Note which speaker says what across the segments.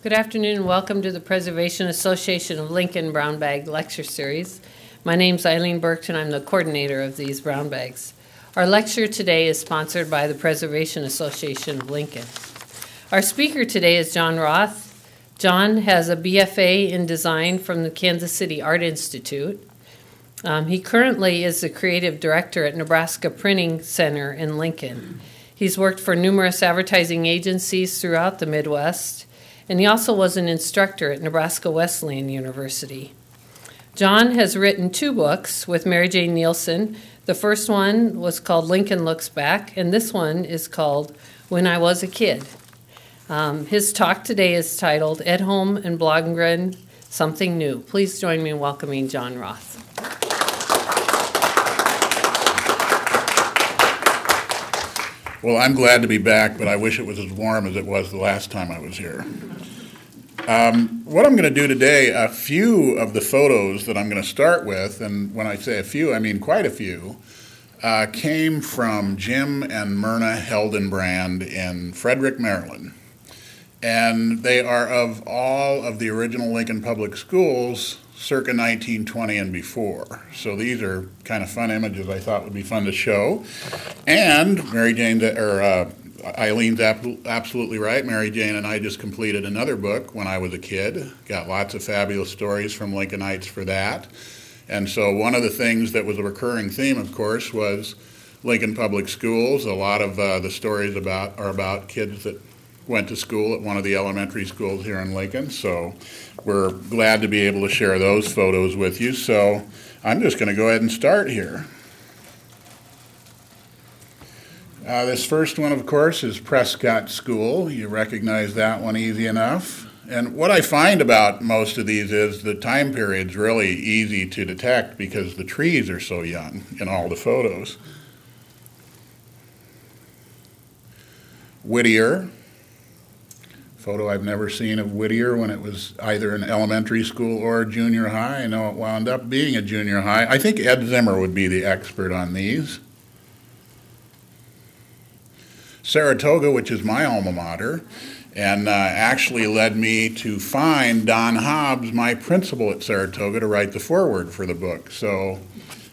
Speaker 1: Good afternoon and welcome to the Preservation Association of Lincoln Brown Bag Lecture Series. My name is Eileen Burke and I'm the coordinator of these brown bags. Our lecture today is sponsored by the Preservation Association of Lincoln. Our speaker today is Jon Roth. Jon has a BFA in design from the Kansas City Art Institute. Um, he currently is the creative director at Nebraska Printing Center in Lincoln. He's worked for numerous advertising agencies throughout the Midwest and he also was an instructor at Nebraska Wesleyan University. Jon has written two books with Mary Jane Nielsen. The first one was called Lincoln Looks Back, and this one is called When I Was a Kid. Um, his talk today is titled Edholm and Blomgren Something New. Please join me in welcoming Jon Roth.
Speaker 2: Well, I'm glad to be back, but I wish it was as warm as it was the last time I was here. Um, what I'm going to do today, a few of the photos that I'm going to start with, and when I say a few, I mean quite a few, uh, came from Jim and Myrna Heldenbrand in Frederick, Maryland. And they are of all of the original Lincoln Public Schools circa 1920 and before. So these are kind of fun images I thought would be fun to show. And Mary Jane, or uh, Eileen's absolutely right. Mary Jane and I just completed another book when I was a kid. Got lots of fabulous stories from Lincolnites for that. And so one of the things that was a recurring theme, of course, was Lincoln Public Schools. A lot of uh, the stories about are about kids that went to school at one of the elementary schools here in Lincoln. So we're glad to be able to share those photos with you. So I'm just going to go ahead and start here. Uh, this first one, of course, is Prescott School. You recognize that one easy enough. And what I find about most of these is the time period's really easy to detect because the trees are so young in all the photos. Whittier, photo I've never seen of Whittier when it was either an elementary school or junior high. I know it wound up being a junior high. I think Ed Zimmer would be the expert on these. Saratoga, which is my alma mater, and uh, actually led me to find Don Hobbs, my principal at Saratoga, to write the foreword for the book. So,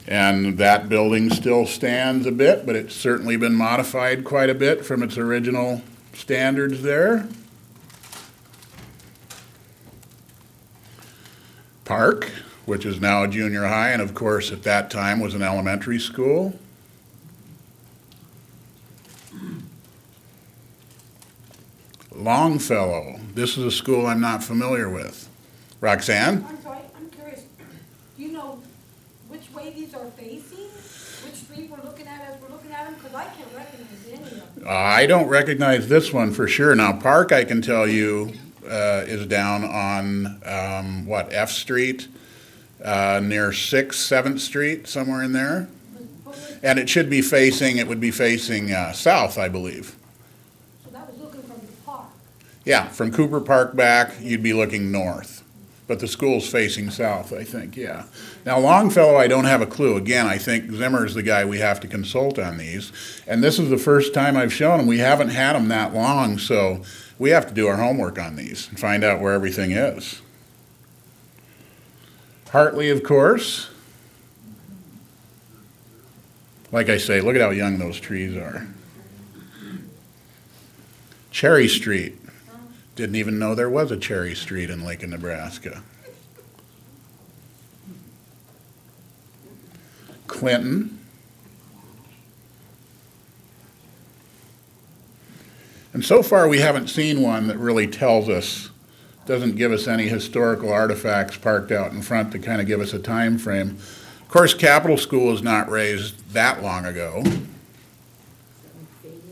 Speaker 2: and that building still stands a bit, but it's certainly been modified quite a bit from its original standards there. Park, which is now a junior high, and of course at that time was an elementary school. Longfellow. This is a school I'm not familiar with. Roxanne?
Speaker 3: I'm sorry, I'm curious. Do you know which way these are facing? Which street we're looking at as we're looking at them? Because I can't recognize any of them.
Speaker 2: I don't recognize this one for sure. Now, Park, I can tell you, is down on um, what, F Street? Uh, near 6th, 7th Street, somewhere in there. And it should be facing, it would be facing uh, south, I believe. So that was looking from the park. Yeah, from Cooper Park back, you'd be looking north. But the school's facing south, I think, yeah. Now, Longfellow, I don't have a clue. Again, I think Zimmer's the guy we have to consult on these. And this is the first time I've shown them. We haven't had them that long, so we have to do our homework on these and find out where everything is. Hartley, of course. Like I say, look at how young those trees are. Cherry Street. Didn't even know there was a Cherry Street in Lincoln, Nebraska. Clinton. And so far, we haven't seen one that really tells us, doesn't give us any historical artifacts parked out in front to kind of give us a time frame. Of course, Capital School was not razed that long ago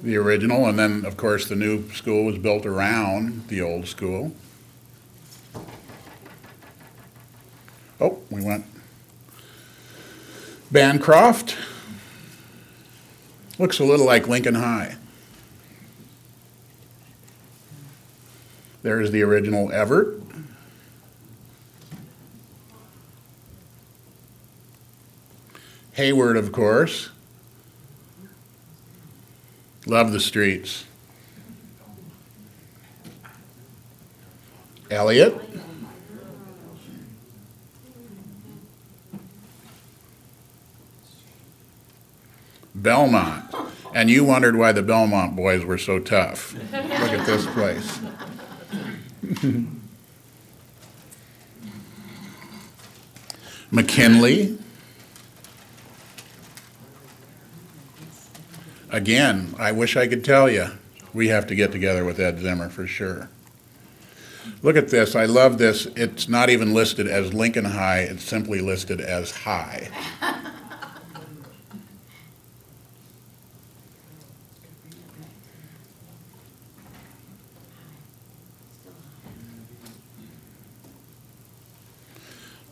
Speaker 2: the original, and then, of course, the new school was built around the old school. Oh, we went. Bancroft looks a little like Lincoln High. There's the original Everett. Hayward, of course. Love the streets. Elliot? Belmont. And you wondered why the Belmont boys were so tough. Look at this place. McKinley. Again, I wish I could tell you. We have to get together with Ed Zimmer for sure. Look at this. I love this. It's not even listed as Lincoln High, it's simply listed as High.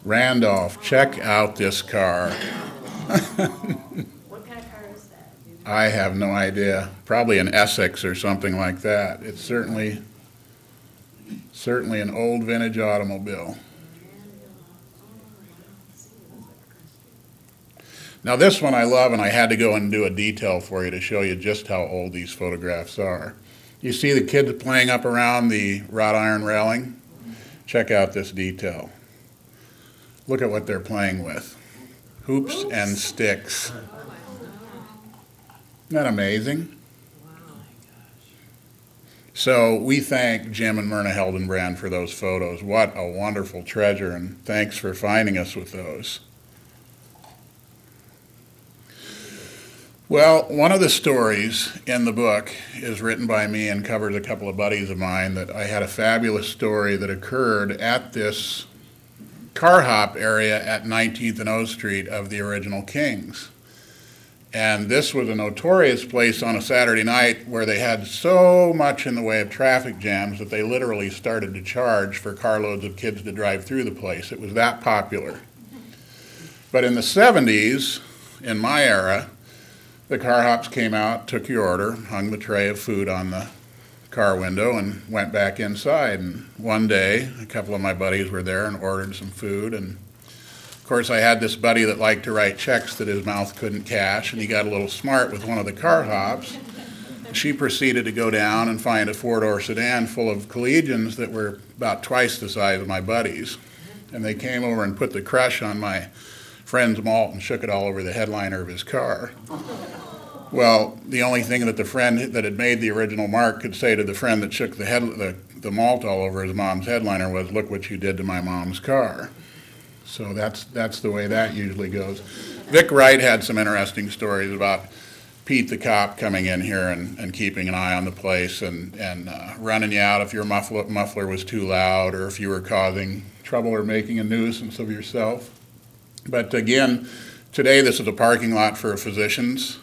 Speaker 2: Randolph, check out this car.
Speaker 4: What kind of car is that?
Speaker 2: I have no idea. Probably an Essex or something like that. It's certainly, certainly an old vintage automobile. Now this one I love and I had to go and do a detail for you to show you just how old these photographs are. You see the kids playing up around the wrought iron railing? Check out this detail. Look at what they're playing with. Hoops and sticks. Isn't that amazing? So we thank Jim and Myrna Heldenbrand for those photos. What a wonderful treasure, and thanks for finding us with those. Well, one of the stories in the book is written by me and covers a couple of buddies of mine that I had a fabulous story that occurred at this car hop area at 19th and O Street of the original Kings. And this was a notorious place on a Saturday night where they had so much in the way of traffic jams that they literally started to charge for carloads of kids to drive through the place. It was that popular. But in the 70s, in my era, the car hops came out, took your order, hung the tray of food on the car window, and went back inside. And one day, a couple of my buddies were there and ordered some food. And of course, I had this buddy that liked to write checks that his mouth couldn't cash, and he got a little smart with one of the car hops. She proceeded to go down and find a four door sedan full of collegians that were about twice the size of my buddies. And they came over and put the crush on my friend's malt and shook it all over the headliner of his car. Well, the only thing that the friend that had made the original mark could say to the friend that shook the, head, the, the malt all over his mom's headliner was, Look what you did to my mom's car. So that's, that's the way that usually goes. Vic Wright had some interesting stories about Pete the cop coming in here and, and keeping an eye on the place and, and uh, running you out if your muffler, muffler was too loud or if you were causing trouble or making a nuisance of yourself. But again, today this is a parking lot for physician's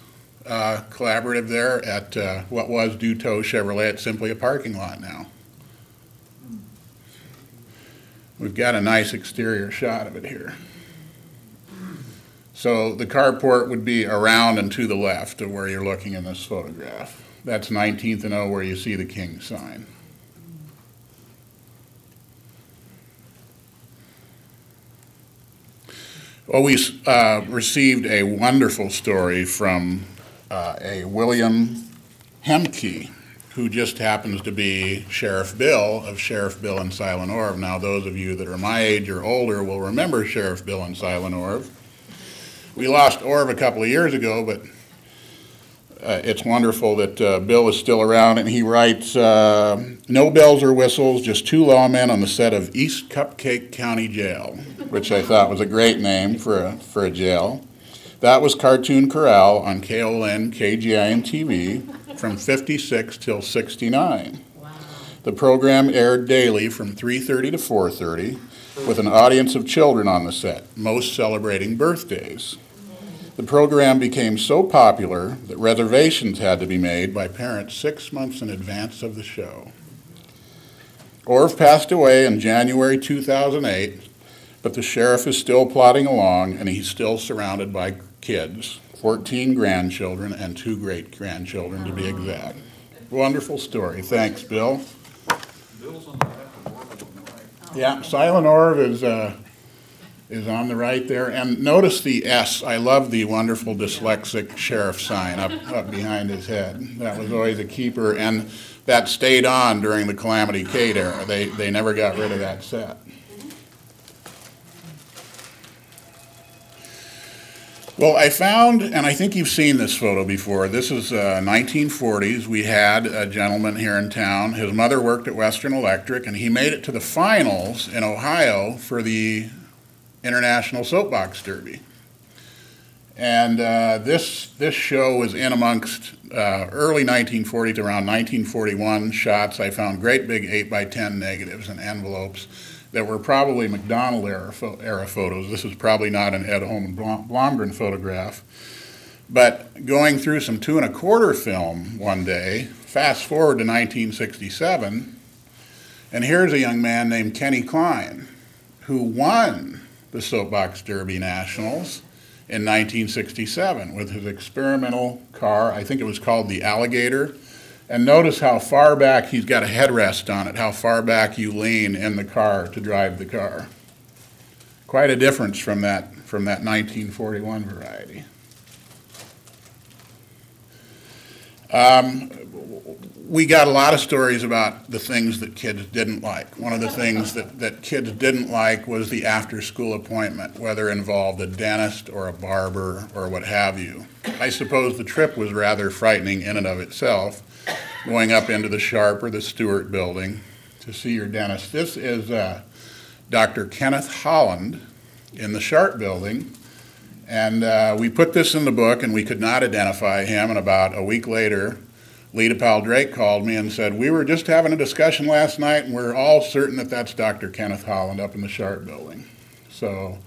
Speaker 2: uh, collaborative there at uh, what was Duto Chevrolet. It's simply a parking lot now. We've got a nice exterior shot of it here. So the carport would be around and to the left of where you're looking in this photograph. That's 19th and O where you see the king sign. Well, we uh, received a wonderful story from uh, a William Hemke, who just happens to be Sheriff Bill of Sheriff Bill and Silent Orv. Now, those of you that are my age or older will remember Sheriff Bill and Silent Orv. We lost Orv a couple of years ago, but uh, it's wonderful that uh, Bill is still around, and he writes uh, No bells or whistles, just two lawmen on the set of East Cupcake County Jail, which I thought was a great name for a, for a jail. That was Cartoon Corral on KOLN, KGIN-TV from 56 till 69. Wow. The program aired daily from 3:30 to 4:30 with an audience of children on the set, most celebrating birthdays. The program became so popular that reservations had to be made by parents six months in advance of the show. Orv passed away in January 2008, but the sheriff is still plodding along and he's still surrounded by kids 14 grandchildren and two great grandchildren to be exact. Wonderful story. Thanks, Bill. Yeah, Silent Orv is, uh, is on the right there. And notice the S. I love the wonderful dyslexic sheriff sign up, up behind his head. That was always a keeper. And that stayed on during the Calamity Kate era. They, they never got rid of that set. Well, I found, and I think you've seen this photo before. This is uh, 1940s. We had a gentleman here in town. His mother worked at Western Electric, and he made it to the finals in Ohio for the International Soapbox Derby. And uh, this this show was in amongst uh, early 1940 to around 1941 shots. I found great big 8 by 10 negatives and envelopes that were probably McDonald era, era photos. This is probably not an Edholm and Blomgren photograph. But going through some two and a quarter film one day, fast forward to 1967, and here's a young man named Kenny Klein who won the Soapbox Derby Nationals in 1967 with his experimental car. I think it was called the Alligator and notice how far back he's got a headrest on it, how far back you lean in the car to drive the car. Quite a difference from that, from that 1941 variety. Um, we got a lot of stories about the things that kids didn't like. One of the things that, that kids didn't like was the after school appointment, whether involved a dentist or a barber or what have you. I suppose the trip was rather frightening in and of itself, going up into the Sharp or the Stuart building to see your dentist. This is uh, Dr. Kenneth Holland in the Sharp building. And uh, we put this in the book, and we could not identify him. And about a week later, Lita Powell Drake called me and said, We were just having a discussion last night, and we're all certain that that's Dr. Kenneth Holland up in the Sharp building. So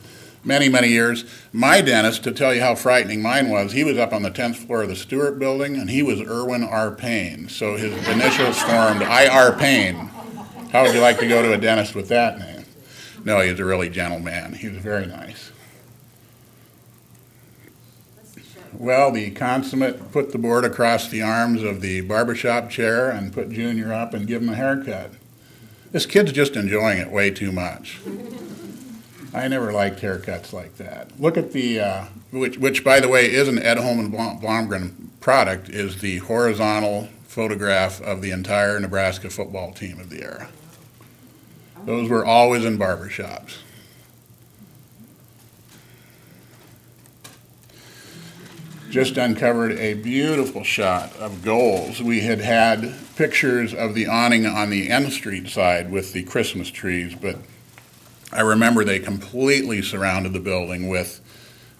Speaker 2: many, many years. My dentist, to tell you how frightening mine was, he was up on the 10th floor of the Stuart building, and he was Irwin R. Payne. So his initials formed I.R. Payne. How would you like to go to a dentist with that name? No, he was a really gentle man. He was very nice. Well, the consummate put the board across the arms of the barbershop chair and put Junior up and give him a haircut. This kid's just enjoying it way too much. I never liked haircuts like that. Look at the, uh, which, which by the way is an Edholm and Blomgren product, is the horizontal photograph of the entire Nebraska football team of the era. Those were always in barbershops. Just uncovered a beautiful shot of Gold's. We had had pictures of the awning on the N Street side with the Christmas trees, but I remember they completely surrounded the building with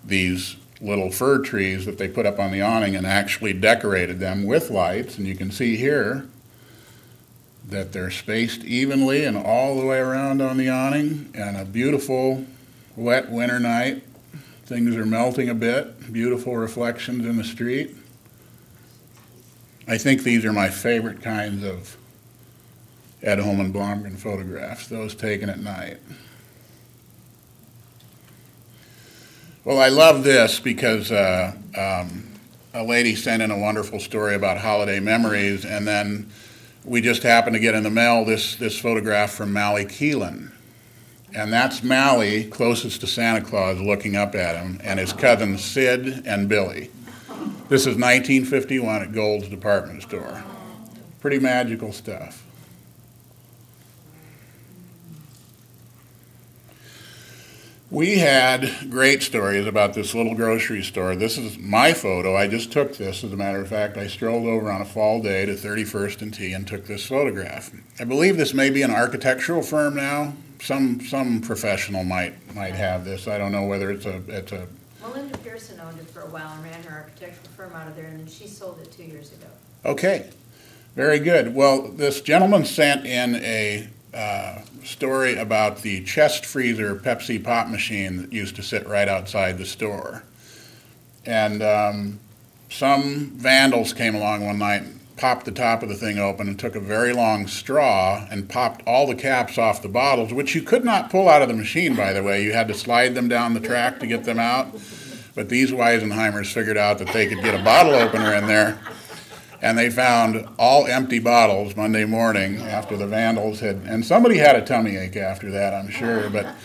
Speaker 2: these little fir trees that they put up on the awning and actually decorated them with lights. And you can see here that they're spaced evenly and all the way around on the awning. And a beautiful wet winter night. Things are melting a bit, beautiful reflections in the street. I think these are my favorite kinds of Edholm and Blomgren photographs, those taken at night. Well, I love this because uh, um, a lady sent in a wonderful story about holiday memories, and then we just happened to get in the mail this, this photograph from Mally Keelan. And that's Mally, closest to Santa Claus, looking up at him, and his cousins Sid and Billy. This is 1951 at Gold's department store. Pretty magical stuff. We had great stories about this little grocery store. This is my photo. I just took this, as a matter of fact. I strolled over on a fall day to 31st and T and took this photograph. I believe this may be an architectural firm now. Some some professional might might have this. I don't know whether it's a it's a.
Speaker 4: Melinda Pearson owned it for a while and ran her architectural firm out of there, and then she sold it two years ago.
Speaker 2: Okay, very good. Well, this gentleman sent in a uh, story about the chest freezer Pepsi pop machine that used to sit right outside the store. And um, some vandals came along one night, and popped the top of the thing open, and took a very long straw and popped all the caps off the bottles, which you could not pull out of the machine, by the way. You had to slide them down the track to get them out. But these Weisenheimers figured out that they could get a bottle opener in there and they found all empty bottles Monday morning after the vandals had, and somebody had a tummy ache after that, I'm sure. But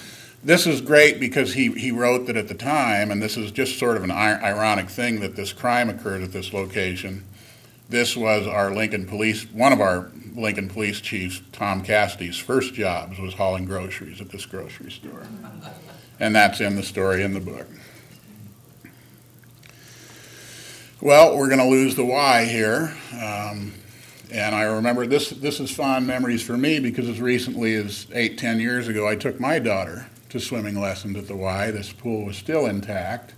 Speaker 2: this is great because he, he wrote that at the time, and this is just sort of an ironic thing that this crime occurred at this location. this was our Lincoln Police, one of our Lincoln Police chiefs, Tom Cassidy's first jobs was hauling groceries at this grocery store. And that's in the story in the book. Well, we're going to lose the Y here. Um, and I remember this, this is fond memories for me because as recently as eight, ten years ago, I took my daughter to swimming lessons at the Y. This pool was still intact.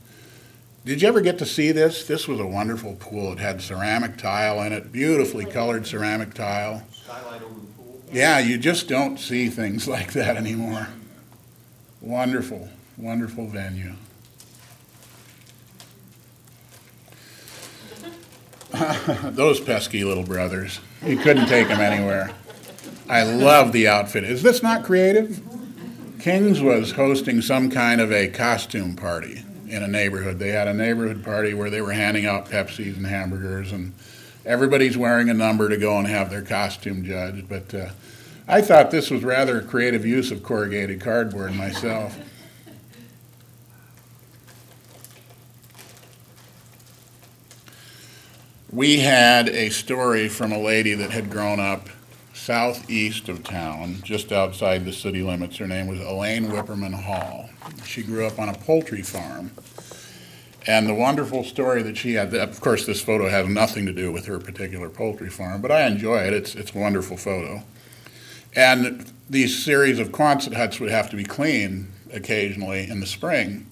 Speaker 2: Did you ever get to see this? This was a wonderful pool. It had ceramic tile in it, beautifully colored ceramic tile.
Speaker 5: Skylight over the pool.
Speaker 2: Yeah, you just don't see things like that anymore. Wonderful, wonderful venue. Those pesky little brothers. You couldn't take them anywhere. I love the outfit. Is this not creative? King's was hosting some kind of a costume party in a neighborhood. They had a neighborhood party where they were handing out Pepsis and hamburgers, and everybody's wearing a number to go and have their costume judged. But uh, I thought this was rather a creative use of corrugated cardboard myself. We had a story from a lady that had grown up southeast of town, just outside the city limits. Her name was Elaine Whipperman Hall. She grew up on a poultry farm. And the wonderful story that she had, of course, this photo has nothing to do with her particular poultry farm, but I enjoy it. It's, it's a wonderful photo. And these series of Quonset huts would have to be cleaned occasionally in the spring.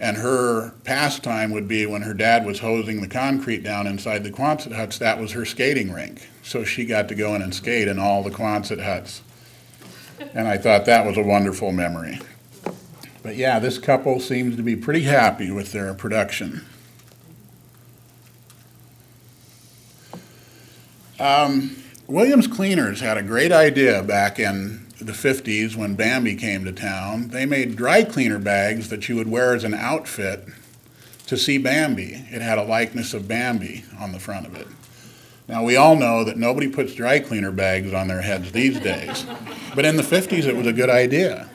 Speaker 2: And her pastime would be when her dad was hosing the concrete down inside the Quonset huts, that was her skating rink. So she got to go in and skate in all the Quonset huts. And I thought that was a wonderful memory. But yeah, this couple seems to be pretty happy with their production. Um, Williams Cleaners had a great idea back in the 50s when Bambi came to town, they made dry cleaner bags that you would wear as an outfit to see Bambi. It had a likeness of Bambi on the front of it. Now, we all know that nobody puts dry cleaner bags on their heads these days, but in the 50s it was a good idea.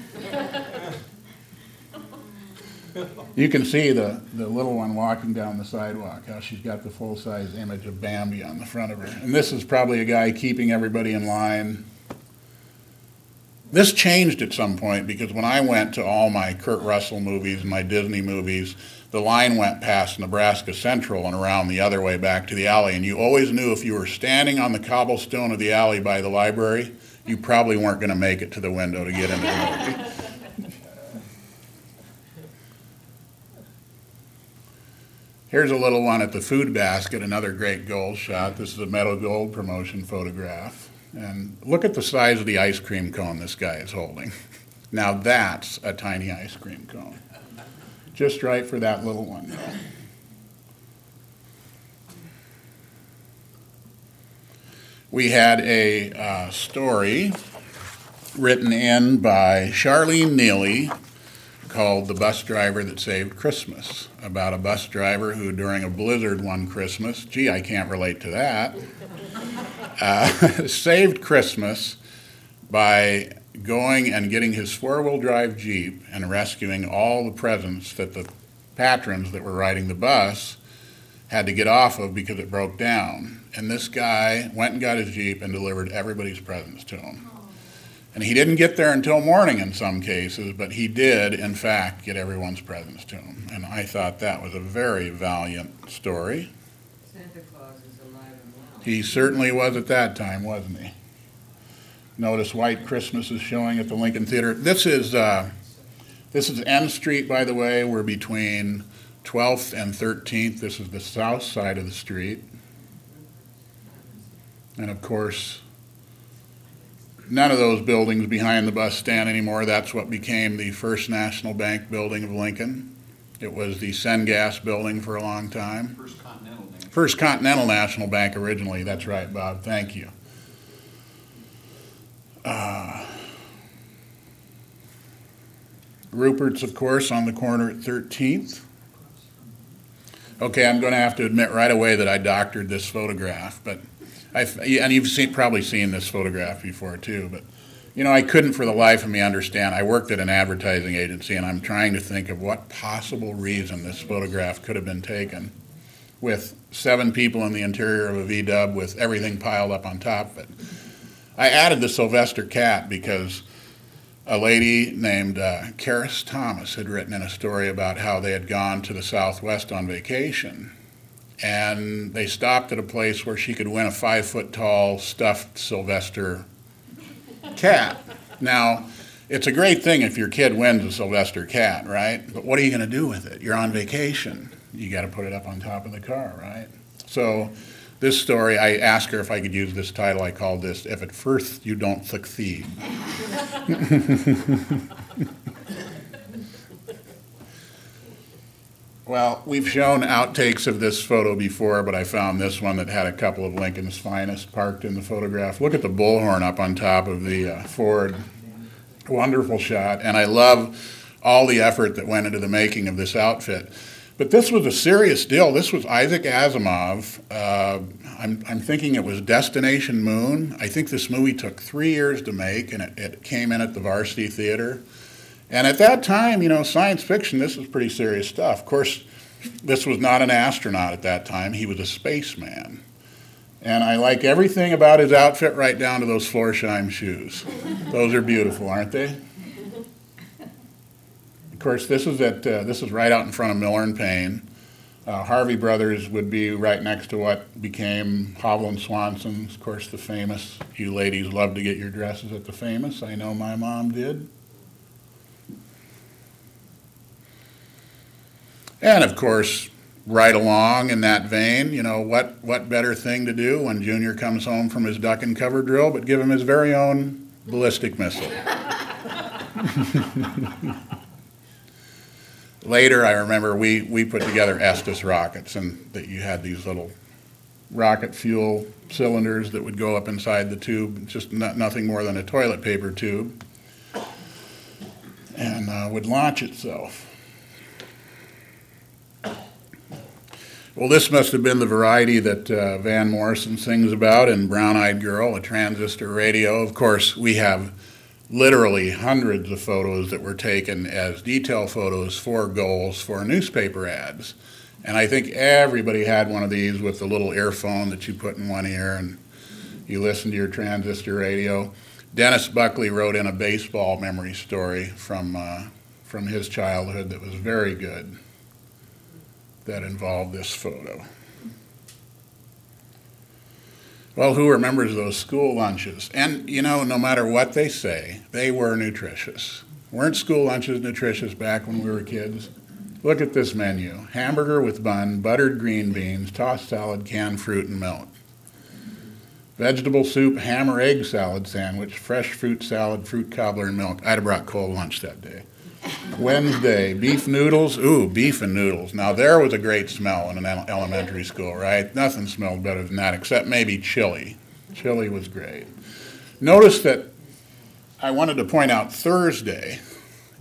Speaker 2: You can see the, the little one walking down the sidewalk, how she's got the full size image of Bambi on the front of her. And this is probably a guy keeping everybody in line this changed at some point because when I went to all my Kurt Russell movies and my Disney movies, the line went past Nebraska Central and around the other way back to the alley. And you always knew if you were standing on the cobblestone of the alley by the library, you probably weren't going to make it to the window to get into the movie. Here's a little one at the food basket, another great gold shot. This is a Meadow Gold promotion photograph. And look at the size of the ice cream cone this guy is holding. Now that's a tiny ice cream cone. Just right for that little one. We had a uh, story written in by Charlene Neely called The Bus Driver That Saved Christmas, about a bus driver who, during a blizzard one Christmas, gee, I can't relate to that, uh, saved Christmas by going and getting his four wheel drive Jeep and rescuing all the presents that the patrons that were riding the bus had to get off of because it broke down. And this guy went and got his Jeep and delivered everybody's presents to him. And he didn't get there until morning in some cases, but he did, in fact, get everyone's presents to him. And I thought that was a very valiant story. He certainly was at that time, wasn't he? Notice White Christmas is showing at the Lincoln Theater. This is uh, this is N Street, by the way. We're between 12th and 13th. This is the south side of the street. And of course, none of those buildings behind the bus stand anymore. That's what became the First National Bank building of Lincoln. It was the Sengas building for a long time.
Speaker 5: First
Speaker 2: First Continental National Bank originally. That's right, Bob. Thank you. Uh, Rupert's, of course, on the corner at 13th. Okay, I'm going to have to admit right away that I doctored this photograph, but I and you've seen, probably seen this photograph before too. But you know, I couldn't for the life of me understand. I worked at an advertising agency, and I'm trying to think of what possible reason this photograph could have been taken. With seven people in the interior of a V dub with everything piled up on top it. I added the Sylvester cat because a lady named uh, Karis Thomas had written in a story about how they had gone to the Southwest on vacation. And they stopped at a place where she could win a five foot tall stuffed Sylvester cat. Now, it's a great thing if your kid wins a Sylvester cat, right? But what are you going to do with it? You're on vacation. You got to put it up on top of the car, right? So, this story, I asked her if I could use this title. I called this "If at First You Don't Succeed." well, we've shown outtakes of this photo before, but I found this one that had a couple of Lincoln's finest parked in the photograph. Look at the bullhorn up on top of the uh, Ford. Wonderful shot, and I love all the effort that went into the making of this outfit. But this was a serious deal. This was Isaac Asimov. Uh, I'm, I'm, thinking it was Destination Moon. I think this movie took three years to make, and it, it, came in at the Varsity Theater. And at that time, you know, science fiction, this was pretty serious stuff. Of course, this was not an astronaut at that time, he was a spaceman. And I like everything about his outfit right down to those Florsheim shoes. Those are beautiful, aren't they? Course, this is at uh, this is right out in front of Miller and Paine. Uh, Harvey Brothers would be right next to what became Hovland and Swanson's. Of course, the famous. You ladies love to get your dresses at the famous. I know my mom did. And of course, right along in that vein, you know, what, what better thing to do when Junior comes home from his duck and cover drill but give him his very own ballistic missile? later, I remember we, we put together Estes rockets, and that you had these little rocket fuel cylinders that would go up inside the tube, just not, nothing more than a toilet paper tube, and uh, would launch itself. Well, this must have been the variety that uh, Van Morrison sings about in Brown Eyed Girl, a transistor radio. Of course, we have literally hundreds of photos that were taken as detail photos for Gold's for newspaper ads. And I think everybody had one of these with the little earphone that you put in one ear and you listen to your transistor radio. Dennis Buckley wrote in a baseball memory story from, uh, from his childhood that was very good that involved this photo. Well, who remembers those school lunches? And, you know, no matter what they say, they were nutritious. Weren't school lunches nutritious back when we were kids? Look at this menu hamburger with bun, buttered green beans, tossed salad, canned fruit, and milk. Vegetable soup, ham or egg salad sandwich, fresh fruit salad, fruit cobbler, and milk. I'd have brought cold lunch that day. Wednesday, beef noodles. Ooh, beef and noodles. Now, there was a great smell in an elementary school, right? Nothing smelled better than that, except maybe chili. Chili was great. Notice that I wanted to point out Thursday,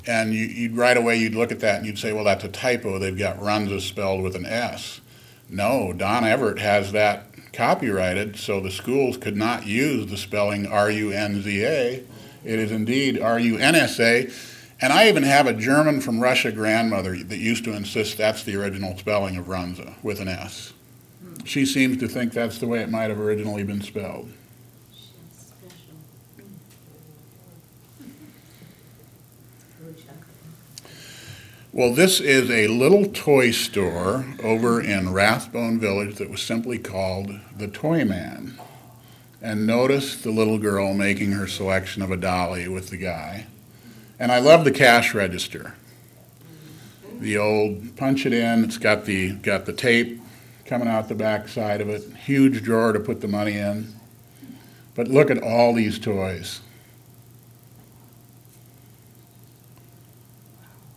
Speaker 2: and you, would right away you'd look at that and you'd say, well, that's a typo. They've got Runza spelled with an S. No, Don Everett has that copyrighted, so the schools could not use the spelling R U N Z A. It is indeed R U N S A and I even have a German from Russia grandmother that used to insist that's the original spelling of Runza with an S. She seems to think that's the way it might have originally been spelled. Well, this is a little toy store over in Rathbone Village that was simply called the Toy Man. And notice the little girl making her selection of a dolly with the guy. And I love the cash register. The old punch it in, it's got the, got the tape coming out the back side of it, huge drawer to put the money in. But look at all these toys.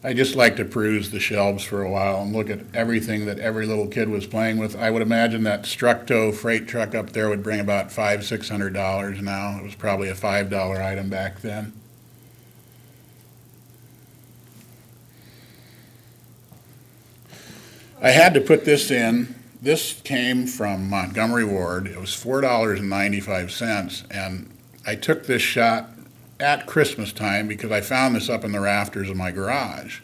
Speaker 2: I just like to peruse the shelves for a while and look at everything that every little kid was playing with. I would imagine that Structo freight truck up there would bring about five, six hundred dollars now. It was probably a five dollar item back then. I had to put this in. This came from Montgomery Ward. It was $4.95, and I took this shot at Christmas time because I found this up in the rafters of my garage.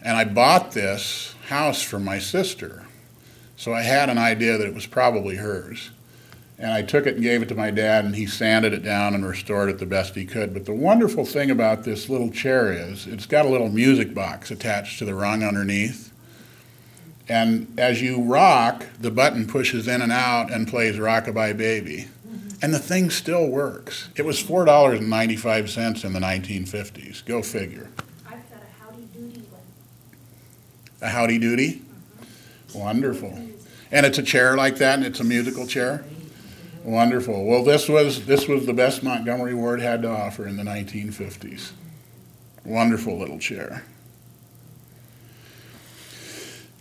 Speaker 2: And I bought this house for my sister. So I had an idea that it was probably hers. And I took it and gave it to my dad, and he sanded it down and restored it the best he could. But the wonderful thing about this little chair is it's got a little music box attached to the rung underneath. And as you rock, the button pushes in and out and plays Rockabye Baby. And the thing still works. It was $4.95 in the 1950s. Go figure.
Speaker 3: I've got a howdy doody one.
Speaker 2: A howdy doody? Mm-hmm. Wonderful. And it's a chair like that, and it's a musical chair? Wonderful. Well, this was this was the best Montgomery Ward had to offer in the 1950s. Wonderful little chair.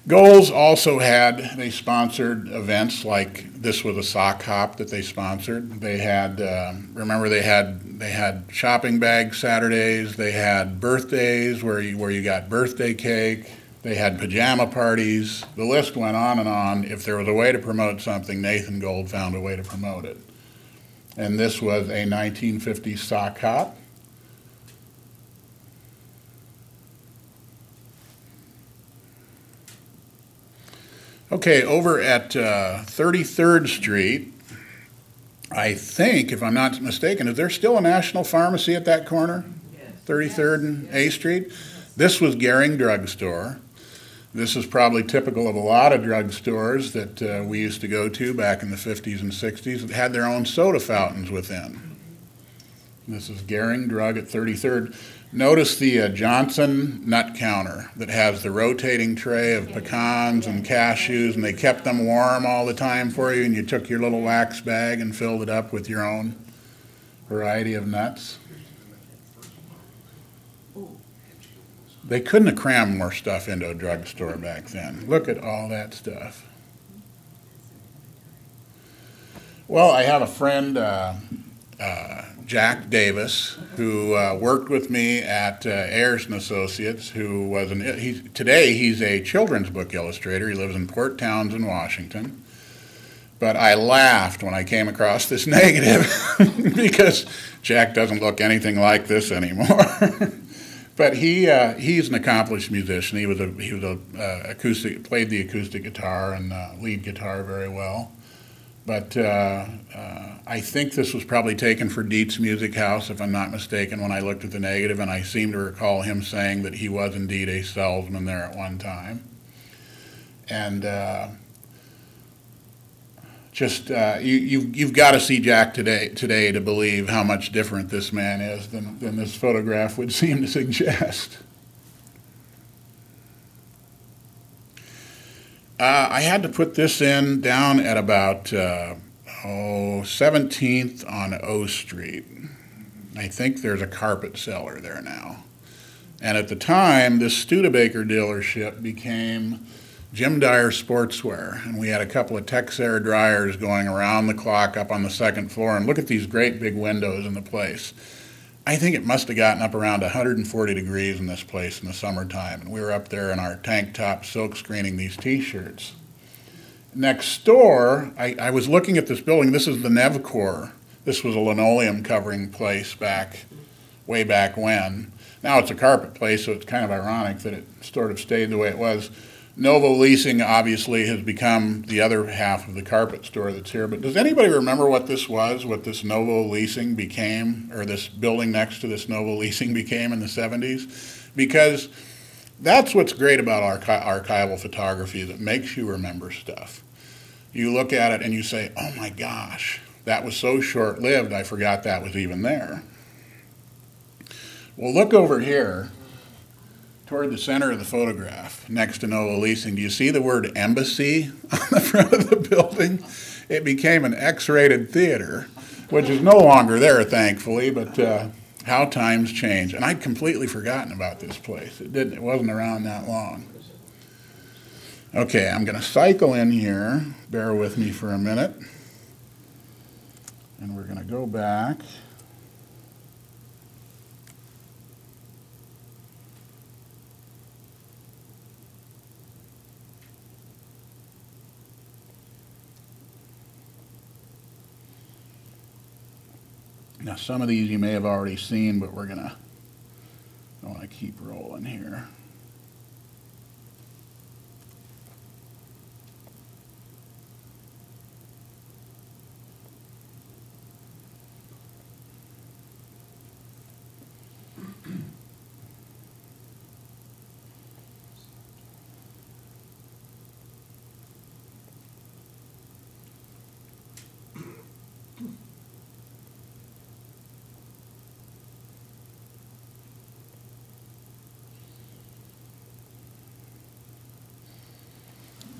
Speaker 2: Gold's also had they sponsored events like this was a sock hop that they sponsored. They had uh, remember they had they had shopping bag Saturdays. They had birthdays where you where you got birthday cake. They had pajama parties. The list went on and on. If there was a way to promote something, Nathan Gold found a way to promote it. And this was a 1950 sock hop. Okay, over at uh, 33rd Street, I think, if I'm not mistaken, is there still a national pharmacy at that corner? 33rd and A Street? This was Gehring Drug Store. This is probably typical of a lot of drugstores that uh, we used to go to back in the 50s and 60s that had their own soda fountains within. This is Gehring Drug at 33rd. Notice the uh, Johnson nut counter that has the rotating tray of pecans and cashews, and they kept them warm all the time for you, and you took your little wax bag and filled it up with your own variety of nuts. They couldn't have crammed more stuff into a drugstore back then. Look at all that stuff. Well, I have a friend, uh, uh, Jack Davis, who uh, worked with me at uh, Ayers and Associates. Who was an he, today he's a children's book illustrator. He lives in Port Townsend, in Washington. But I laughed when I came across this negative because Jack doesn't look anything like this anymore. but he uh, he's an accomplished musician. He was a he was a uh, acoustic played the acoustic guitar and uh, lead guitar very well. But uh, uh, I think this was probably taken for Dietz Music House, if I'm not mistaken, when I looked at the negative, and I seem to recall him saying that he was indeed a salesman there at one time. And uh, just uh, you, you've, you've got to see Jack today today to believe how much different this man is than, than this photograph would seem to suggest. Uh, I had to put this in down at about uh, oh, 17th on O Street. I think there's a carpet seller there now. And at the time, this Studebaker dealership became Jim Dyer Sportswear. And we had a couple of Texair dryers going around the clock up on the second floor. And look at these great big windows in the place. I think it must have gotten up around 140 degrees in this place in the summertime. And we were up there in our tank top silk screening these t shirts. Next door, I, I, was looking at this building. This is the Nevcor. This was a linoleum covering place back, way back when. Now it's a carpet place, so it's kind of ironic that it sort of stayed the way it was. Novo Leasing obviously has become the other half of the carpet store that's here. But does anybody remember what this was, what this Novo Leasing became, or this building next to this Novo Leasing became in the 70s? Because that's what's great about archi- archival photography that makes you remember stuff. You look at it and you say, oh my gosh, that was so short lived, I forgot that was even there. Well, look over here toward the center of the photograph next to Novo Leasing. Do you see the word embassy on the front of the building? It became an X rated theater, which is no longer there, thankfully, but. Uh, how times change. And I'd completely forgotten about this place. It didn't it wasn't around that long. Okay, I'm going to cycle in here. Bear with me for a minute. And we're going to go back. Now, some of these you may have already seen, but we're going to, I want to keep rolling here.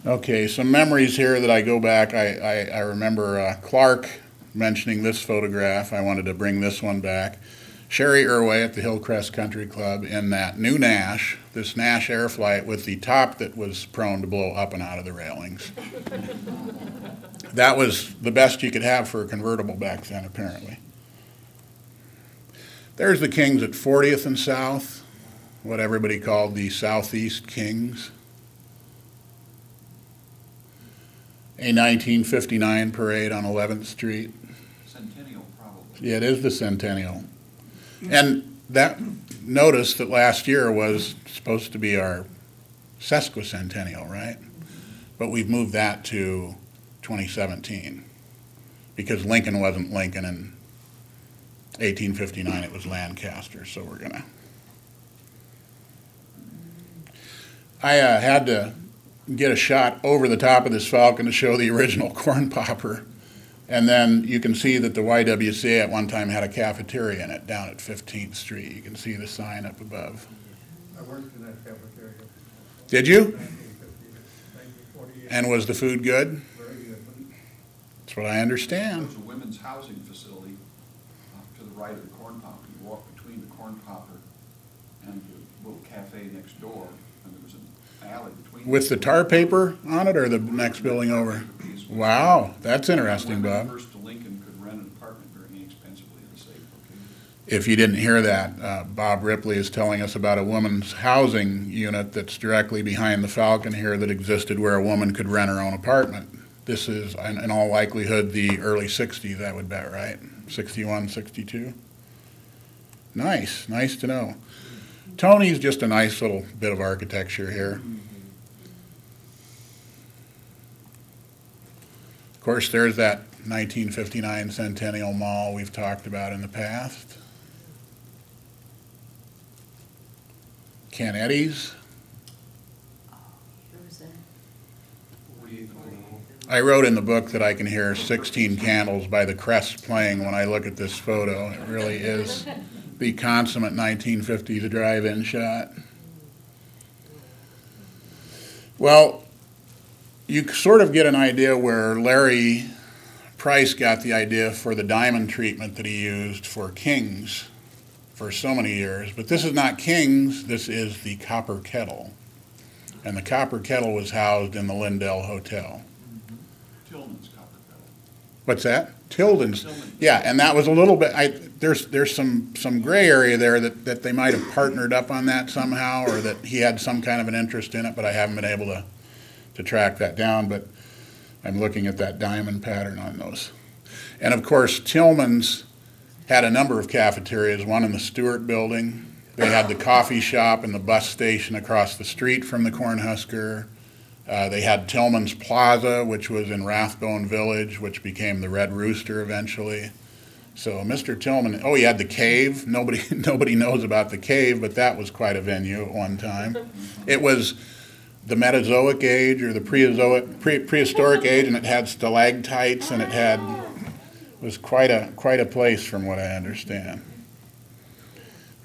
Speaker 2: Okay, some memories here that I go back. I, I, I remember uh, Clark mentioning this photograph. I wanted to bring this one back. Sherry Irway at the Hillcrest Country Club in that new Nash, this Nash Airflyte with the top that was prone to blow up and out of the railings. that was the best you could have for a convertible back then, apparently. There's the Kings at 40th and South, what everybody called the Southeast Kings. A 1959 parade on 11th Street.
Speaker 5: Centennial, probably.
Speaker 2: Yeah, it is the Centennial. And that, notice that last year was supposed to be our sesquicentennial, right? But we've moved that to 2017 because Lincoln wasn't Lincoln in 1859, it was Lancaster, so we're gonna. I uh, had to get a shot over the top of this Falcon to show the original corn popper. And then you can see that the YWCA at one time had a cafeteria in it down at 15th Street. You can see the sign up above.
Speaker 6: I worked in that cafeteria.
Speaker 2: Did you? And was the food good?
Speaker 6: Very good.
Speaker 2: That's what I understand.
Speaker 5: There's a women's housing facility uh, to the right of the corn popper. You walk between the corn popper and the little cafe next door, and there was an alley between.
Speaker 2: With the tar paper on it or the next building over? Wow, that's interesting, Bob.
Speaker 5: First Lincoln could rent an apartment very inexpensively at a safe.
Speaker 2: If you didn't hear that, uh, Bob Ripley is telling us about a woman's housing unit that's directly behind the Falcon here that existed where a woman could rent her own apartment. This is, in, in all likelihood, the early 60s, I would bet, right? 61, 62? Nice, nice to know. Tony's just a nice little bit of architecture here. Of course, there's that 1959 Centennial Mall we've talked about in the past. Ken Eddy's.
Speaker 4: Oh, Who was that?
Speaker 5: Forty-eighth Avenue.
Speaker 2: I wrote in the book that I can hear 16 candles by the Crest playing when I look at this photo. It really is the consummate 1950s drive-in shot. Well, you sort of get an idea where Larry Price got the idea for the diamond treatment that he used for Kings for so many years. But this is not Kings, this is the copper kettle. And the copper kettle was housed in the Lindell Hotel.
Speaker 5: Tillman's Copper Kettle.
Speaker 2: What's that? Tilden's.
Speaker 5: Tilden.
Speaker 2: Yeah, and that was a little bit. I there's there's some some gray area there that that they might have partnered up on that somehow, or that he had some kind of an interest in it, but I haven't been able to to track that down. But I'm looking at that diamond pattern on those, and of course Tillman's had a number of cafeterias. One in the Stuart Building. They had the coffee shop and the bus station across the street from the Cornhusker. Uh, they had Tillman's Plaza, which was in Rathbone Village, which became the Red Rooster eventually. So Mr. Tillman, oh, he had the cave. Nobody, nobody knows about the cave, but that was quite a venue at one time. It was the Metazoic age or the Preozoic, pre, prehistoric age, and it had stalactites, and it had was quite a quite a place, from what I understand.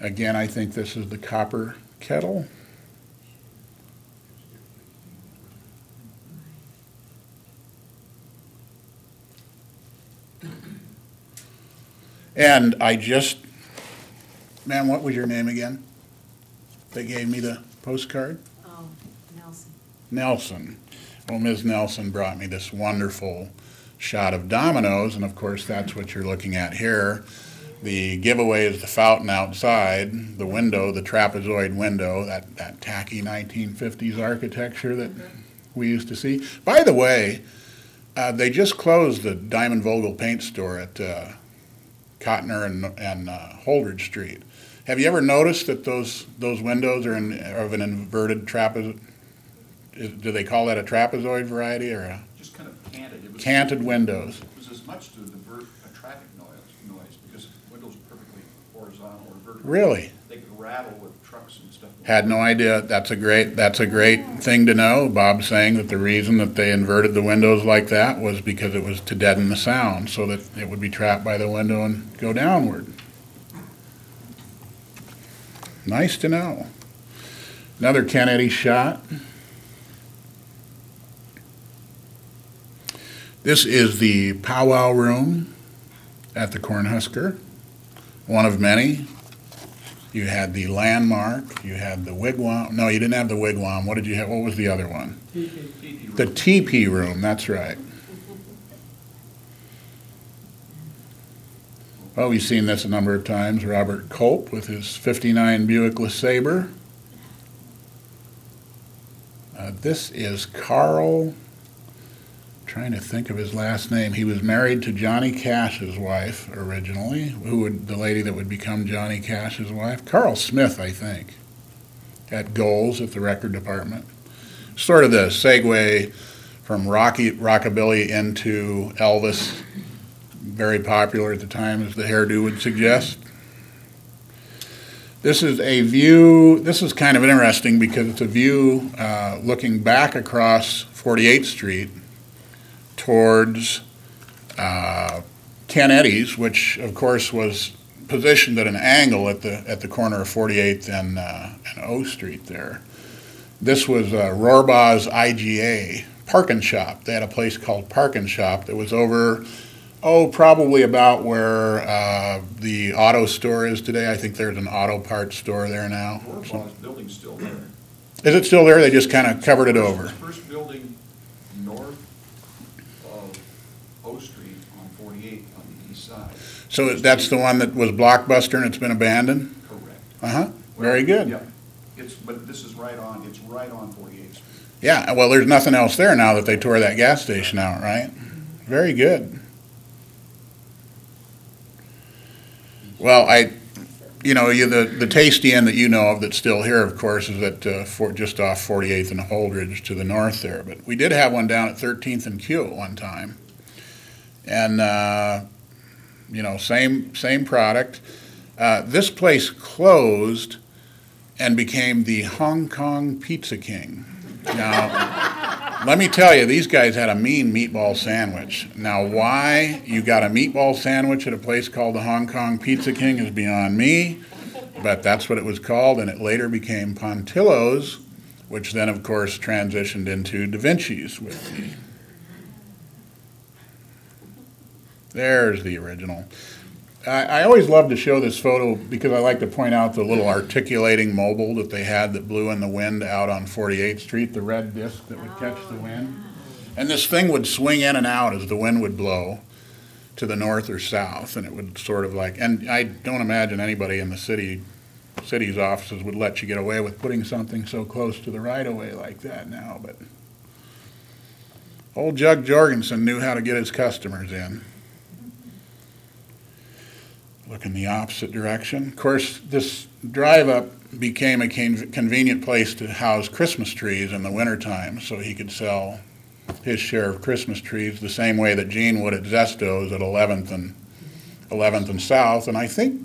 Speaker 2: Again, I think this is the copper kettle. And I just, man, what was your name again? They gave me the postcard?
Speaker 4: Nelson.
Speaker 2: Nelson. Well, Ms. Nelson brought me this wonderful shot of dominoes, and of course, that's what you're looking at here. The giveaway is the fountain outside, the window, the trapezoid window, that, that tacky 1950s architecture that we used to see. By the way, uh, they just closed the Diamond Vogel paint store at uh, Cotner and, and uh, Holdrege Street. Have you ever noticed that those those windows are in, of an inverted trapezoid? Do they call that a trapezoid variety or a
Speaker 5: Just kind of canted. It was-
Speaker 2: canted windows?
Speaker 5: It was as much to divert a traffic noise, noise, because windows are perfectly horizontal or vertical.
Speaker 2: Really?
Speaker 5: They could rattle with trucks and stuff.
Speaker 2: Had no idea. That's a great that's a great thing to know. Bob's saying that the reason that they inverted the windows like that was because it was to deaden the sound, so that it would be trapped by the window and go downward. Nice to know. Another Kennedy shot. This is the powwow room at the Cornhusker, one of many. You had the landmark, you had the wigwam. No, you didn't have the wigwam. What did you have? What was the other one? The teepee room, that's right. Well, we've seen this a number of times. Robert Culp with his 59 Buick LeSabre. Uh, this is Carl, trying to think of his last name. He was married to Johnny Cash's wife originally, who would, the lady that would become Johnny Cash's wife. Carl Smith, I think, at Gold's at the record department. Sort of the segue from Rocky rockabilly into Elvis very popular at the time, as the hairdo would suggest. This is a view, this is kind of interesting because it's a view uh, looking back across 48th Street towards uh, Eddy's, which of course was positioned at an angle at the, at the corner of 48th and, uh, and O Street there. This was uh, Rohrbaugh's IGA parking shop. They had a place called Parking Shop that was over Oh, probably about where uh, the auto store is today. I think there's an auto parts store there now.
Speaker 5: Rohrbaugh's building's still there.
Speaker 2: Is it still there? They just kind of covered it over.
Speaker 5: First building north of O Street on Forty-Eighth on the east side.
Speaker 2: So that's the one that was Blockbuster and it's been abandoned?
Speaker 5: Correct.
Speaker 2: Uh-huh, very good.
Speaker 5: Yeah, it's, but this is right on, it's right on Forty-Eighth Street.
Speaker 2: Yeah, well, there's nothing else there now that they tore that gas station out, right? Very good. Well, I, you know, you, the, the Tastee Inn that you know of that's still here, of course, is at, uh, for, just off 48th and Holdrege to the north there. But we did have one down at 13th and Q at one time. And, uh, you know, same, same product. Uh, this place closed and became the Hong Kong Pizza King. Now, let me tell you, these guys had a mean meatball sandwich. Now, why you got a meatball sandwich at a place called the Hong Kong Pizza King is beyond me, but that's what it was called, and it later became Pontillo's, which then, of course, transitioned into Da Vinci's with the. There's the original. I, I always love to show this photo because I like to point out the little articulating mobile that they had that blew in the wind out on 48th Street, the red disc that would catch the wind. And this thing would swing in and out as the wind would blow to the north or south, and it would sort of like, and I don't imagine anybody in the city, city's offices would let you get away with putting something so close to the right of way like that now, but old Jug Jorgensen knew how to get his customers in look in the opposite direction. Of course, this drive up became a convenient place to house Christmas trees in the wintertime so he could sell his share of Christmas trees the same way that Gene would at Zesto's at 11th and 11th and South. And I think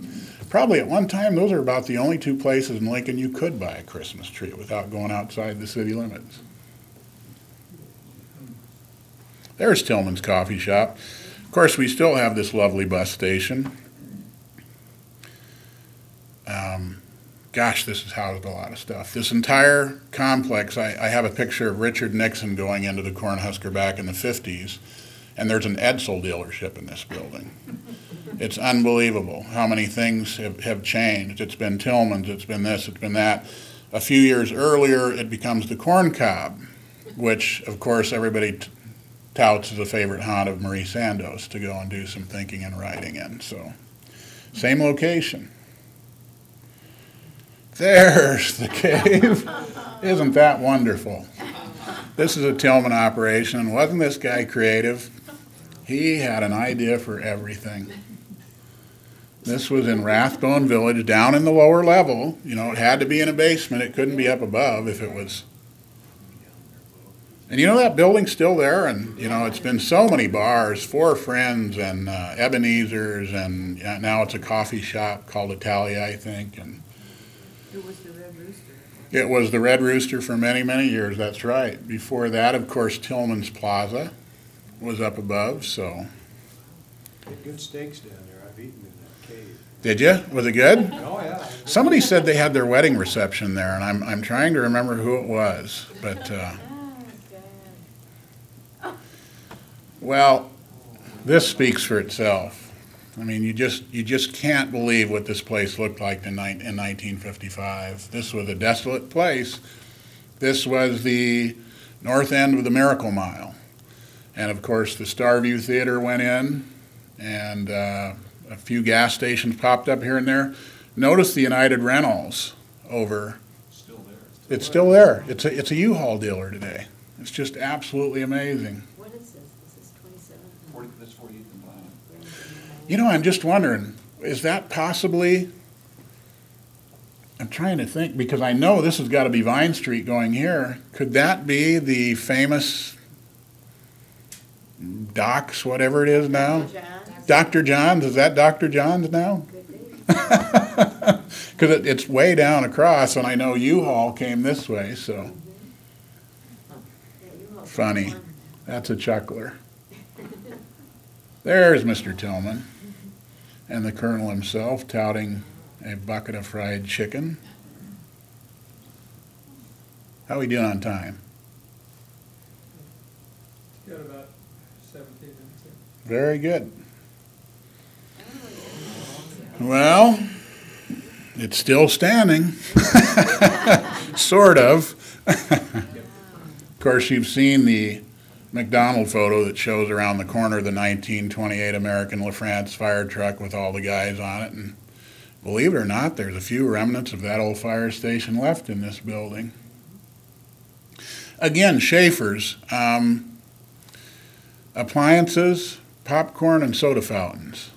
Speaker 2: probably at one time those are about the only two places in Lincoln you could buy a Christmas tree without going outside the city limits. There's Tillman's Coffee Shop. Of course, we still have this lovely bus station. Um, gosh, this has housed a lot of stuff. This entire complex, I, I, have a picture of Richard Nixon going into the Cornhusker back in the 50s, and there's an Edsel dealership in this building. It's unbelievable how many things have, have changed. It's been Tillman's, it's been this, it's been that. A few years earlier, it becomes the Corn Cob, which, of course, everybody t- touts as a favorite haunt of Mari Sandoz to go and do some thinking and writing in. So, same location. There's the cave. Isn't that wonderful? This is a Tillman operation. Wasn't this guy creative? He had an idea for everything. This was in Rathbone Village, down in the lower level. You know, it had to be in a basement. It couldn't be up above if it was. And you know that building's still there, and you know it's been so many bars, Four Friends and uh, Ebenezer's, and now it's a coffee shop called Italia, I think, and
Speaker 7: it was the Red Rooster.
Speaker 2: It was the Red Rooster for many, many years, that's right. Before that, of course, Tillman's Plaza was up above, so.
Speaker 8: Get good steaks down there. I've eaten in that cave.
Speaker 2: Did you? Was it good?
Speaker 8: Oh, yeah.
Speaker 2: Somebody said they had their wedding reception there, and I'm, I'm trying to remember who it was. But uh, Well, this speaks for itself. I mean, you just you just can't believe what this place looked like in, in 1955. This was a desolate place. This was the north end of the Miracle Mile, and of course the Starview Theater went in, and uh, a few gas stations popped up here and there. Notice the United Rentals over.
Speaker 5: Still there.
Speaker 2: It's still there. It's a it's a U-Haul dealer today. It's just absolutely amazing.
Speaker 4: What is this? This is twenty-seven?
Speaker 5: Forty, that's forty-eighth and Vine.
Speaker 2: You know, I'm just wondering, is that possibly? I'm trying to think because I know this has got to be Vine Street going here. Could that be the famous Doc's, whatever it is now? Dr. John's? Is that Dr. John's now? Because it, it's way down across, and I know U-Haul came this way, so
Speaker 4: hold
Speaker 2: Funny. that's a chuckler. There's Mr. Tillman and the Colonel himself touting a bucket of fried chicken. How are we doing on time?
Speaker 6: Got about seventeen minutes.
Speaker 2: Very good. Well, it's still standing. sort of. of course, you've seen the McDonald photo that shows around the corner the 1928 American LaFrance fire truck with all the guys on it. And believe it or not, there's a few remnants of that old fire station left in this building. Again, Schaefer's. Um, appliances, popcorn, and soda fountains.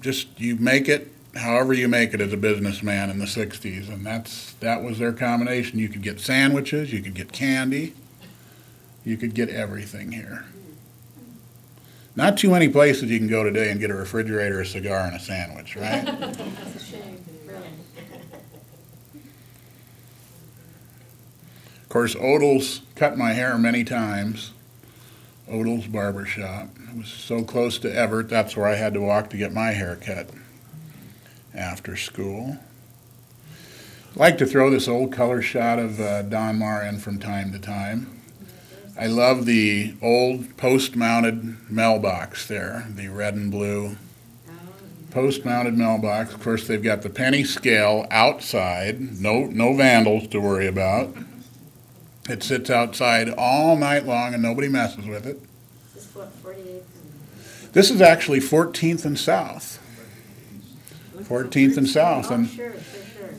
Speaker 2: Just you make it however you make it as a businessman in the 60s, and that's that was their combination. You could get sandwiches, you could get candy, you could get everything here. Not too many places you can go today and get a refrigerator, a cigar, and a sandwich, right?
Speaker 4: That's a shame, really.
Speaker 2: Of course, Odell's cut my hair many times. Odell's Barber Shop. It was so close to Everett, that's where I had to walk to get my hair cut after school. I like to throw this old color shot of uh, Don Mar in from time to time. I love the old post-mounted mailbox there, the red and blue
Speaker 4: Oh,
Speaker 2: post-mounted mailbox. Of course, they've got the penny scale outside. No, no vandals to worry about. It sits outside all night long, and nobody messes with it.
Speaker 4: this what, forty-eighth?
Speaker 2: This is actually 14th and South. 14th and South,
Speaker 4: Oh,
Speaker 2: and.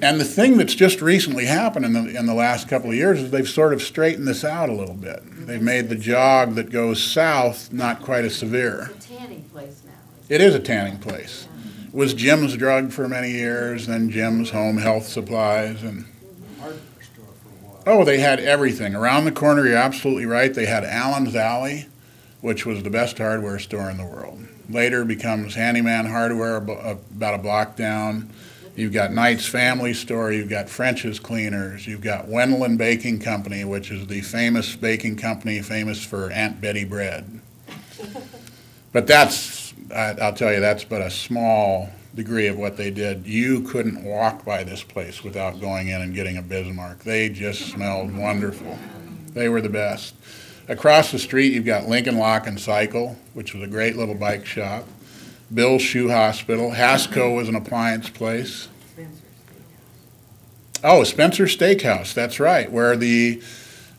Speaker 2: And the thing that's just recently happened in the in the last couple of years is they've sort of straightened this out a little bit. They've made the jog that goes south not quite as severe.
Speaker 4: It's a tanning place now.
Speaker 2: It is a tanning place. It was Jim's Drug for many years, then Jim's Home Health Supplies, and
Speaker 8: Hardware store for a while.
Speaker 2: oh, they had everything around the corner. You're absolutely right. They had Allen's Alley, which was the best hardware store in the world. Later becomes Handyman Hardware about a block down. You've got Knight's Family Store. You've got French's Cleaners. You've got Wendland Baking Company, which is the famous baking company famous for Aunt Betty bread. But that's, I, I'll tell you, that's but a small degree of what they did. You couldn't walk by this place without going in and getting a Bismarck. They just smelled wonderful. They were the best. Across the street, you've got Lincoln Lock and Cycle, which was a great little bike shop. Bill's Shoe Hospital. Hasco was an appliance place. Oh, Spencer Steakhouse. That's right. Where the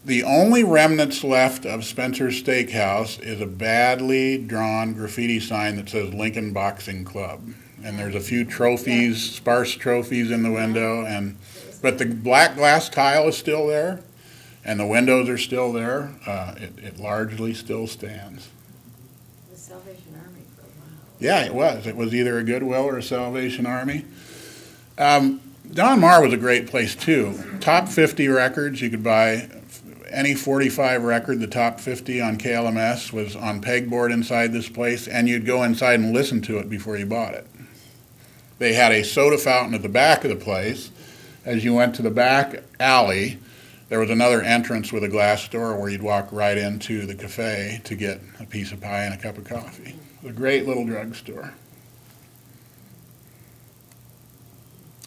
Speaker 2: the only remnants left of Spencer's Steakhouse is a badly drawn graffiti sign that says Lincoln Boxing Club, and there's a few trophies, sparse trophies in the window, and but the black glass tile is still there, and the windows are still there. Uh, it, it largely still stands.
Speaker 4: The Salvation Army for a while.
Speaker 2: Yeah, it was. It was either a Goodwill or a Salvation Army. Um, Don Mar was a great place too. Top 50 records, you could buy any 45 record, the top 50 on KLMS was on pegboard inside this place, and you'd go inside and listen to it before you bought it. They had a soda fountain at the back of the place. As you went to the back alley, there was another entrance with a glass door where you'd walk right into the cafe to get a piece of pie and a cup of coffee. A great little drugstore.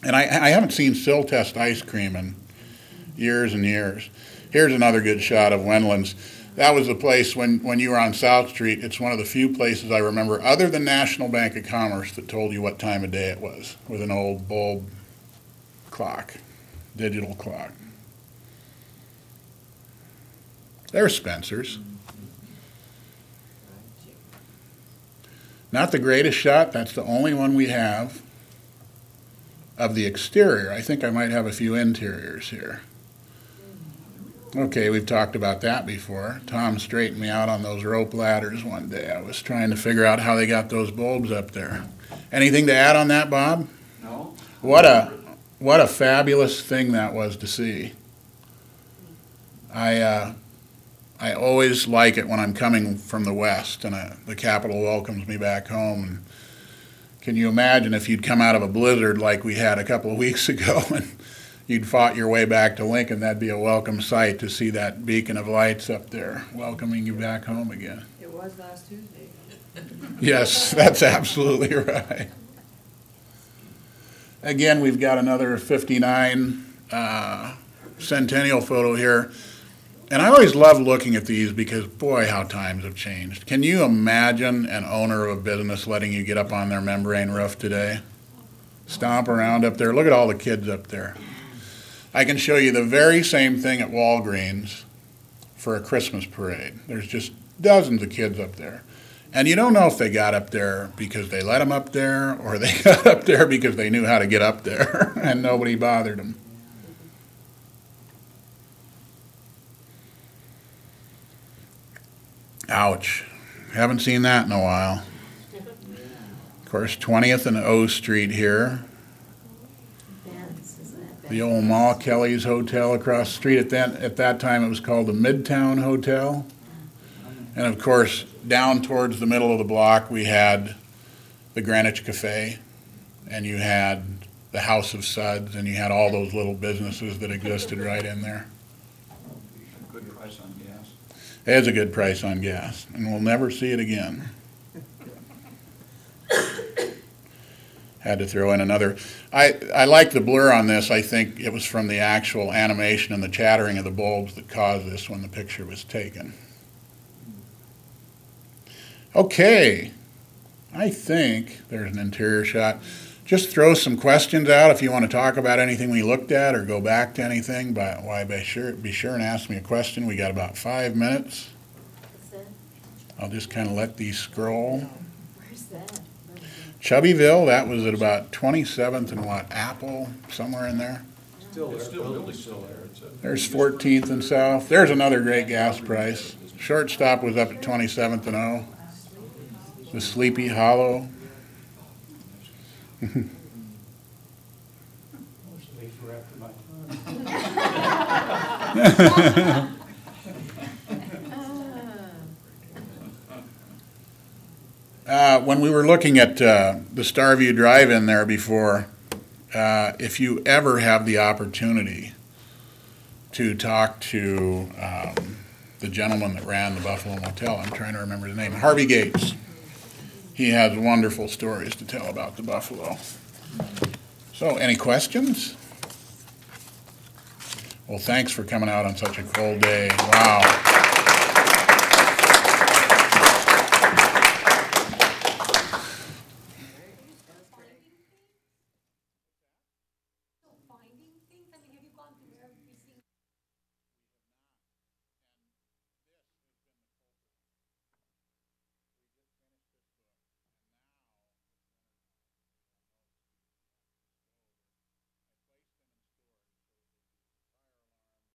Speaker 2: And I, I haven't seen Sealtest ice cream in years and years. Here's another good shot of Wendland's. That was the place when, when you were on South Street. It's one of the few places I remember, other than National Bank of Commerce, that told you what time of day it was with an old bulb clock, digital clock. There's Spencer's. Not the greatest shot, that's the only one we have of the exterior. I think I might have a few interiors here. Okay, we've talked about that before. Tom straightened me out on those rope ladders one day. I was trying to figure out how they got those bulbs up there. Anything to add on that, Bob?
Speaker 5: No?
Speaker 2: What a what a fabulous thing that was to see. I uh, I always like it when I'm coming from the west and uh, the capitol welcomes me back home. And can you imagine if you'd come out of a blizzard like we had a couple of weeks ago and you'd fought your way back to Lincoln? That'd be a welcome sight to see that beacon of lights up there welcoming you back home again.
Speaker 7: It was last Tuesday.
Speaker 2: Yes, that's absolutely right. Again, we've got another 59 uh, centennial photo here. And I always love looking at these because, boy, how times have changed. Can you imagine an owner of a business letting you get up on their membrane roof today? Stomp around up there. Look at all the kids up there. I can show you the very same thing at Walgreens for a Christmas parade. There's just dozens of kids up there. And you don't know if they got up there because they let them up there or they got up there because they knew how to get up there and nobody bothered them. Ouch. Haven't seen that in a while. Of course, 20th and O Street here. The old Ma Kelly's Hotel across the street. At that, at that time, it was called the Midtown Hotel. And of course, down towards the middle of the block, we had the Greenwich Cafe, and you had the House of Suds, and you had all those little businesses that existed right in there.
Speaker 5: Good price on gas.
Speaker 2: Is a good price on gas, and we'll never see it again. Had to throw in another. I, I like the blur on this. I think it was from the actual animation and the chattering of the bulbs that caused this when the picture was taken. Okay, I think there's an interior shot. Just throw some questions out if you want to talk about anything we looked at or go back to anything. But why be sure be sure and ask me a question. We got about five minutes. I'll just kind of let these scroll.
Speaker 4: Oh, where's that?
Speaker 2: Chubbyville, that was at about 27th and what, Apple, somewhere in there.
Speaker 8: Still there.
Speaker 5: Still, building's still there.
Speaker 2: There's 14th and South. There's another great gas price. Shortstop was up at 27th and O. The Sleepy Hollow. Uh, when we were looking at uh, the Starview Drive in there before, uh, if you ever have the opportunity to talk to um, the gentleman that ran the Buffalo Motel, I'm trying to remember his name, Harvey Gates. He has wonderful stories to tell about the Buffalo. So, any questions? Well, thanks for coming out on such a cold day. Wow.